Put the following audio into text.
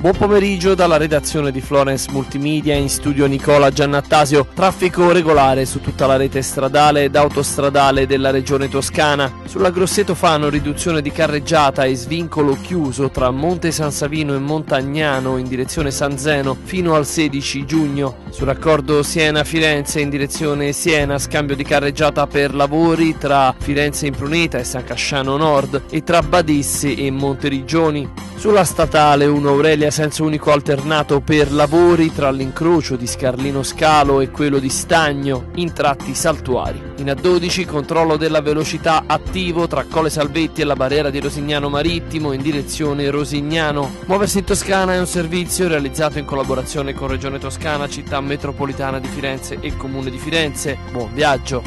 Buon pomeriggio dalla redazione di Florence Multimedia in studio Nicola Giannattasio. Traffico regolare su tutta la rete stradale ed autostradale della regione toscana. Sulla Grosseto Fano riduzione di carreggiata e svincolo chiuso tra Monte San Savino e Montagnano in direzione San Zeno fino al 16 giugno. Sul raccordo Siena-Firenze in direzione Siena scambio di carreggiata per lavori tra Firenze Impruneta e San Casciano Nord e tra Badesse e Monteriggioni. Sulla statale 1 Aurelia senso unico alternato per lavori tra l'incrocio di Scarlino Scalo e quello di Stagno in tratti saltuari. In A12 controllo della velocità attivo tra Colle Salvetti e la barriera di Rosignano Marittimo in direzione Rosignano. Muoversi in Toscana è un servizio realizzato in collaborazione con Regione Toscana, Città Metropolitana di Firenze e Comune di Firenze. Buon viaggio!